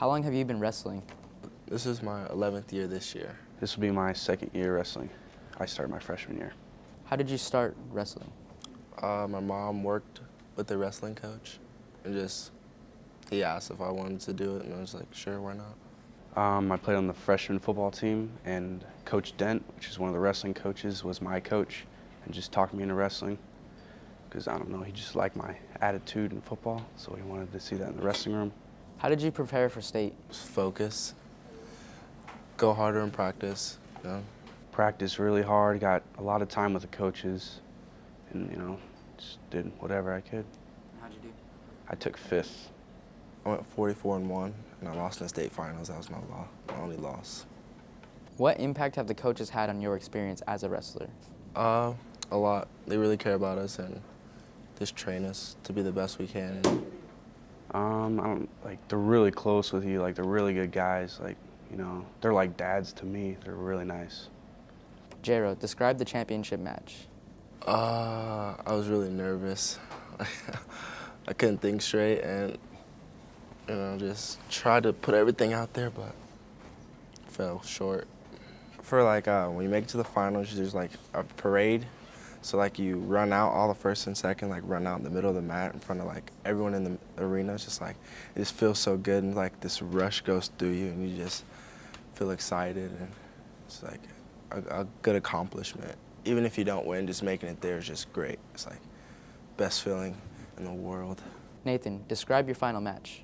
How long have you been wrestling? This is my 11th year this year. This will be my second year wrestling. I started my freshman year. How did you start wrestling? Uh, my mom worked with the wrestling coach and just, he asked if I wanted to do it and I was like, sure, why not? Um, I played on the freshman football team and Coach Dent, which is one of the wrestling coaches, was my coach and just talked me into wrestling because I don't know, he just liked my attitude in football, so he wanted to see that in the wrestling room. How did you prepare for state? Focus, go harder in practice, you know? Practice really hard, got a lot of time with the coaches, and you know, just did whatever I could. How'd you do? I took fifth. I went 44 and 1 and I lost in the state finals. That was my, law, my only loss. What impact have the coaches had on your experience as a wrestler? Uh, a lot. They really care about us and just train us to be the best we can. Um, I don't like they're really close with you. Like they're really good guys. Like you know, they're like dads to me. They're really nice. Jro, describe the championship match. Uh, I was really nervous. I couldn't think straight and you know just tried to put everything out there, but fell short. For like uh, when you make it to the finals, there's like a parade so like you run out all the first and second, like run out in the middle of the mat in front of like everyone in the arena. It's just like it just feels so good and like this rush goes through you and you just feel excited and it's like a, a good accomplishment. Even if you don't win, just making it there is just great. It's like best feeling in the world. Nathan, describe your final match.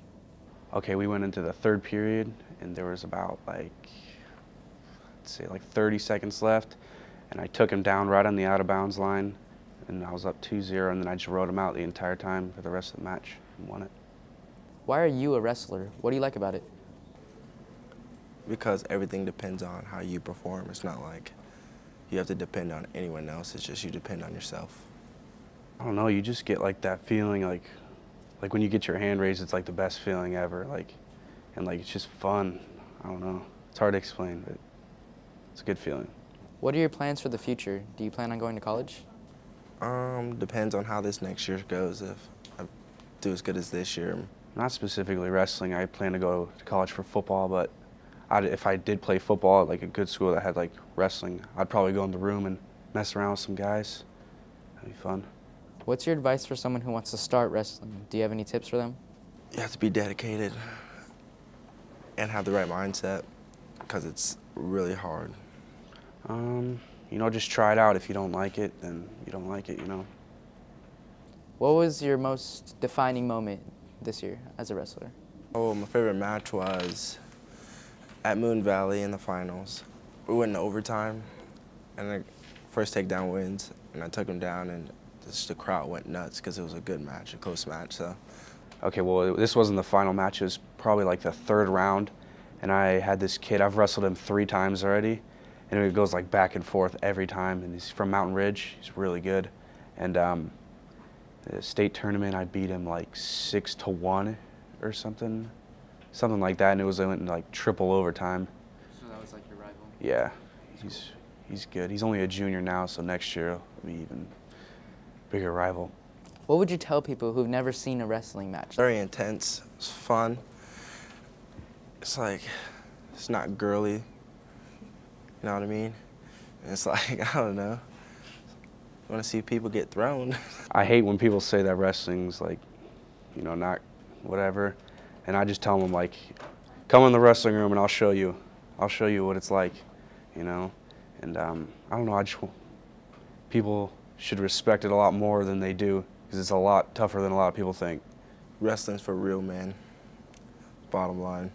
Okay, we went into the third period and there was about like let's say like 30 seconds left and I took him down right on the out of bounds line, and I was up 2-0, and then I just rode him out the entire time for the rest of the match and won it. Why are you a wrestler? What do you like about it? Because everything depends on how you perform. It's not like you have to depend on anyone else. It's just you depend on yourself. I don't know. You just get like that feeling, like, like when you get your hand raised, it's like the best feeling ever. Like, and like it's just fun. I don't know. It's hard to explain, but it's a good feeling. What are your plans for the future? Do you plan on going to college? Um, depends on how this next year goes. If I do as good as this year. Not specifically wrestling. I plan to go to college for football, but I'd, if I did play football at like a good school that had like wrestling, I'd probably go in the room and mess around with some guys. That'd be fun. What's your advice for someone who wants to start wrestling? Do you have any tips for them? You have to be dedicated and have the right mindset because it's really hard. Um, you know, just try it out. If you don't like it, then you don't like it, you know. What was your most defining moment this year as a wrestler? Oh, my favorite match was at Moon Valley in the finals. We went in overtime, and the first takedown wins, and I took him down, and just the crowd went nuts because it was a good match, a close match. So. Okay, well, this wasn't the final match. It was probably like the third round, and I had this kid. I've wrestled him three times already, and it goes like back and forth every time. And he's from Mountain Ridge. He's really good. And um, the state tournament, I beat him like six to one or something, something like that. And it was I went in like triple overtime. So that was like your rival. Yeah, he's he's good. He's only a junior now, so next year will be even bigger rival. What would you tell people who've never seen a wrestling match? Very intense. It's fun. It's like it's not girly. You know what I mean? And it's like, I don't know. I want to see people get thrown. I hate when people say that wrestling's like, you know, not whatever. And I just tell them like, come in the wrestling room and I'll show you. I'll show you what it's like, you know? And um, I don't know, I just, people should respect it a lot more than they do because it's a lot tougher than a lot of people think. Wrestling's for real men, bottom line.